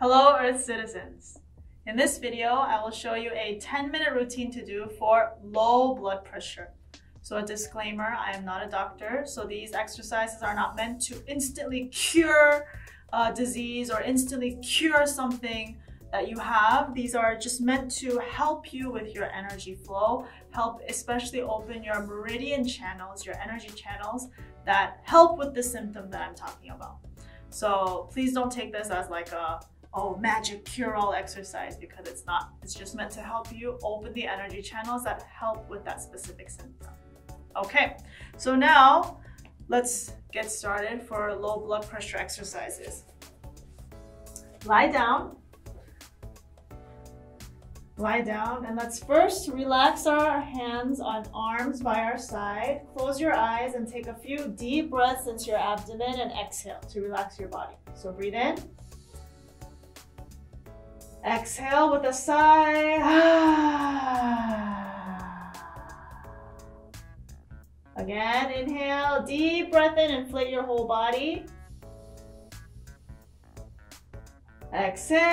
Hello Earth citizens. In this video, I will show you a 10 minute routine to do for low blood pressure. So a disclaimer, I am not a doctor, so these exercises are not meant to instantly cure a disease or instantly cure something that you have. These are just meant to help you with your energy flow, help especially open your meridian channels, your energy channels that help with the symptom that I'm talking about. So please don't take this as like a oh magic cure-all exercise because it's not. It's just meant to help you open the energy channels that help with that specific symptom. Okay, so now let's get started for low blood pressure exercises. Lie down. Lie down and let's first relax our hands on arms by our side. Close your eyes and take a few deep breaths into your abdomen and exhale to relax your body. So breathe in. Exhale with a sigh. Again, inhale, deep breath in, inflate your whole body. Exhale.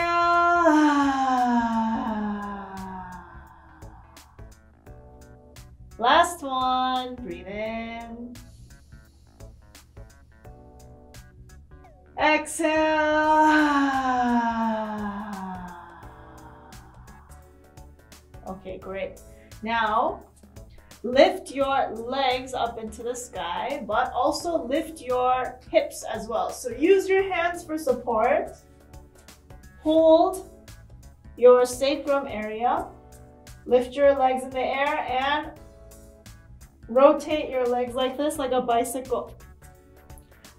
Last one, breathe in. Exhale. Great. Now, lift your legs up into the sky, but also lift your hips as well. So use your hands for support. Hold your sacrum area. Lift your legs in the air and rotate your legs like this, like a bicycle.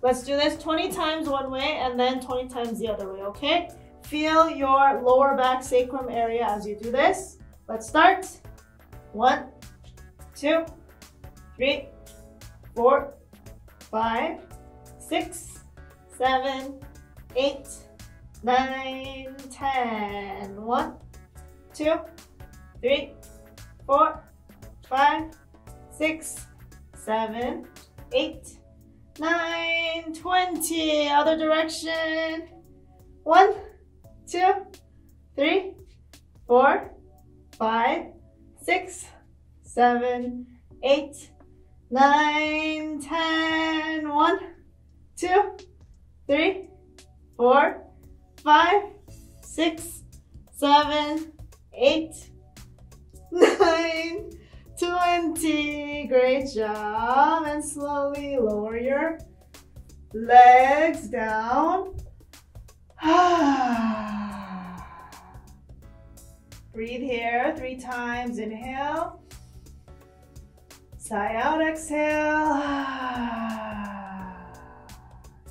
Let's do this 20 times one way and then 20 times the other way, okay? Feel your lower back sacrum area as you do this. Let's start. One, two, three, four, five, six, seven, eight, nine, ten. One, two, three, four, five, six, seven, eight, nine, twenty. Other direction. One, two, three, four, five, six, seven, eight, nine, ten. One, two, three, four, five, six, seven, eight, nine, twenty. Great job. And slowly lower your legs down. Ah. Breathe here three times. Inhale. Sigh out, exhale.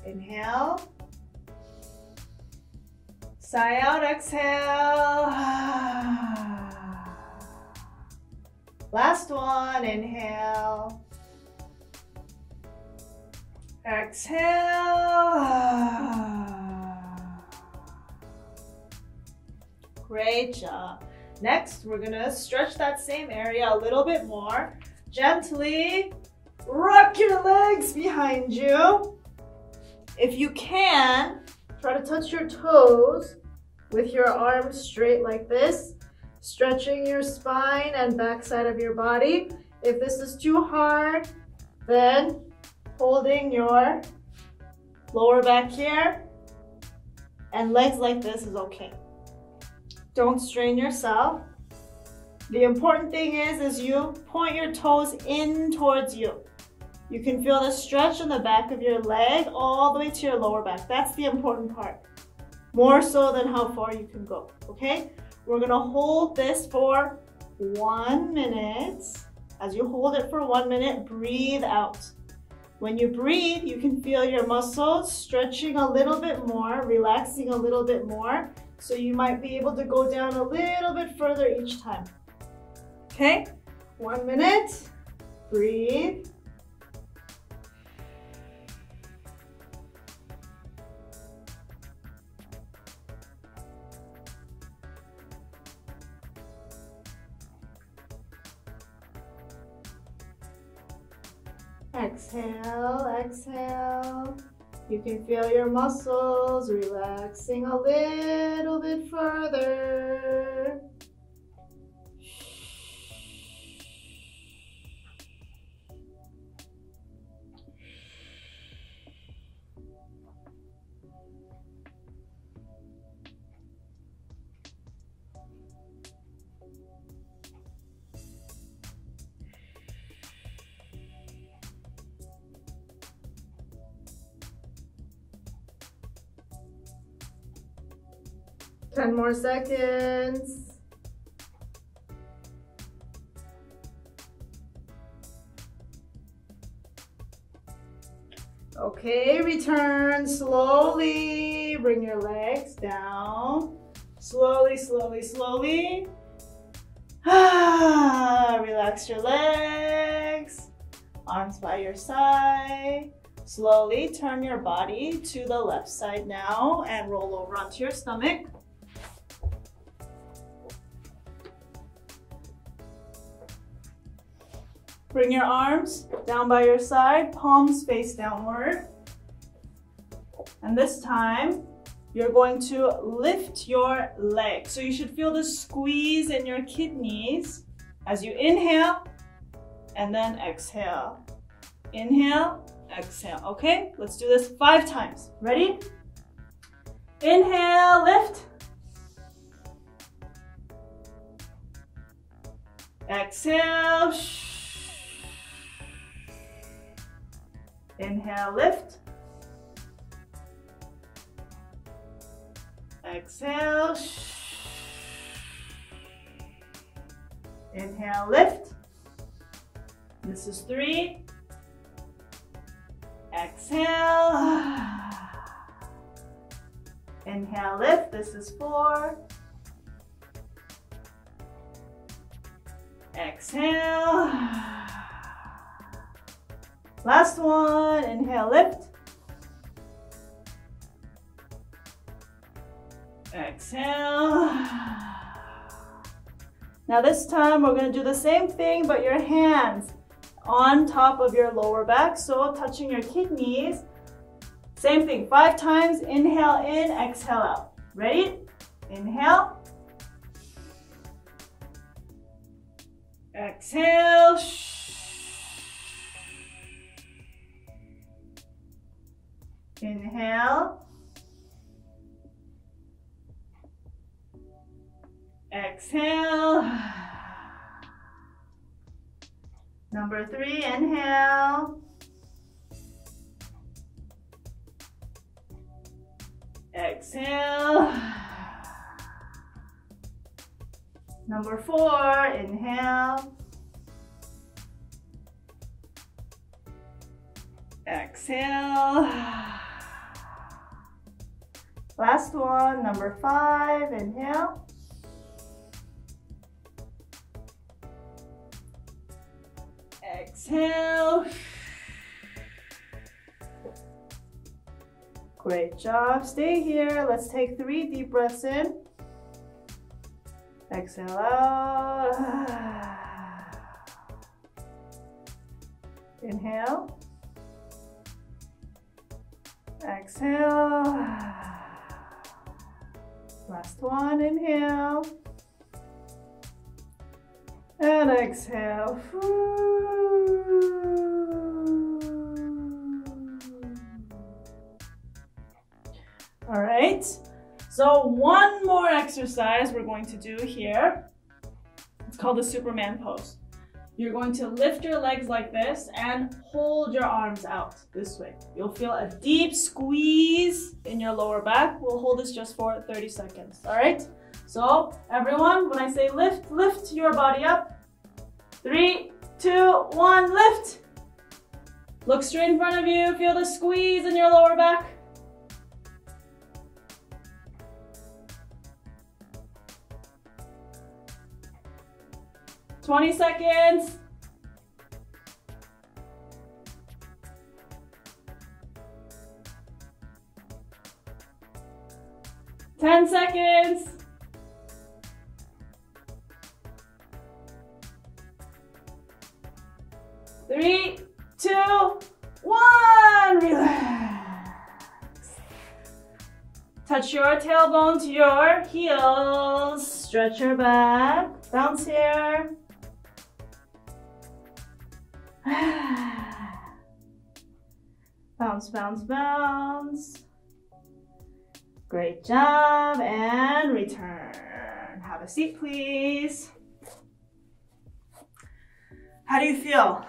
Inhale. Sigh out, exhale. Last one, inhale. Exhale. Great job. Next, we're gonna stretch that same area a little bit more. Gently rock your legs behind you. If you can, try to touch your toes with your arms straight like this, stretching your spine and backside of your body. If this is too hard, then holding your lower back here and legs like this is okay. Don't strain yourself. The important thing is, is you point your toes in towards you. You can feel the stretch in the back of your leg all the way to your lower back. That's the important part. More so than how far you can go, okay? We're gonna hold this for one minute. As you hold it for one minute, breathe out. When you breathe, you can feel your muscles stretching a little bit more, relaxing a little bit more, so you might be able to go down a little bit further each time. Okay, one minute, breathe. Exhale, exhale. You can feel your muscles relaxing a little bit further. 10 more seconds. Okay, return slowly. Bring your legs down. Slowly, slowly, slowly. Ah, relax your legs. Arms by your side. Slowly turn your body to the left side now and roll over onto your stomach. Bring your arms down by your side, palms face downward. And this time, you're going to lift your leg. So you should feel the squeeze in your kidneys as you inhale and then exhale. Inhale, exhale. Okay, let's do this five times. Ready? Inhale, lift. Exhale. Inhale, lift. Exhale. Inhale, lift. This is three. Exhale. Inhale, lift. This is four. Exhale. Last one, inhale, lift. Exhale. Now this time we're gonna do the same thing, but your hands on top of your lower back, so touching your kidneys. Same thing, five times, inhale in, exhale out. Ready? Inhale. Exhale. Inhale. Exhale. Number three, inhale. Exhale. Number four, inhale. Exhale. Last one, number five, inhale. Exhale. Great job. Stay here. Let's take three deep breaths in. Exhale out. Inhale. Exhale. Last one, inhale. And exhale. All right, so one more exercise we're going to do here. It's called the Superman pose. You're going to lift your legs like this and hold your arms out this way. You'll feel a deep squeeze in your lower back. We'll hold this just for 30 seconds, all right? So everyone, when I say lift, lift your body up. Three, two, one, lift. Look straight in front of you, feel the squeeze in your lower back. 20 seconds. Ten seconds. Three, two, one. Relax. Touch your tailbone to your heels. Stretch your back. Bounce here. bounce, bounce, bounce. Great job. And return. Have a seat, please. How do you feel?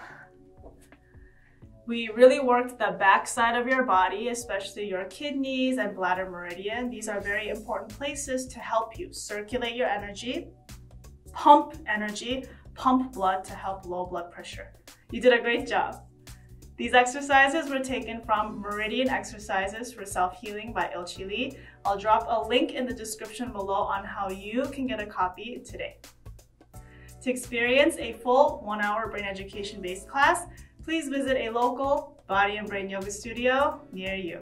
We really worked the back side of your body, especially your kidneys and bladder meridian. These are very important places to help you circulate your energy, pump energy, pump blood to help low blood pressure. You did a great job. These exercises were taken from Meridian Exercises for Self-Healing by Ilchi Lee. I'll drop a link in the description below on how you can get a copy today. To experience a full one-hour brain education-based class, please visit a local Body and Brain Yoga studio near you.